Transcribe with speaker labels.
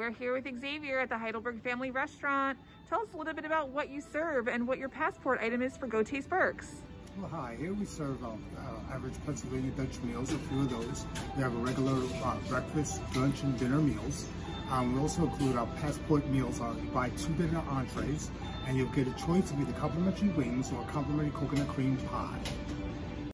Speaker 1: We're here with Xavier at the Heidelberg Family Restaurant. Tell us a little bit about what you serve and what your passport item is for Go Taste Berks.
Speaker 2: Well, hi, here we serve um, uh, average Pennsylvania Dutch meals, a few of those. We have a regular uh, breakfast, lunch, and dinner meals. Um, we also include our passport meals. Uh, you buy two dinner entrees, and you'll get a choice of either complimentary wings or a complimentary coconut cream pie.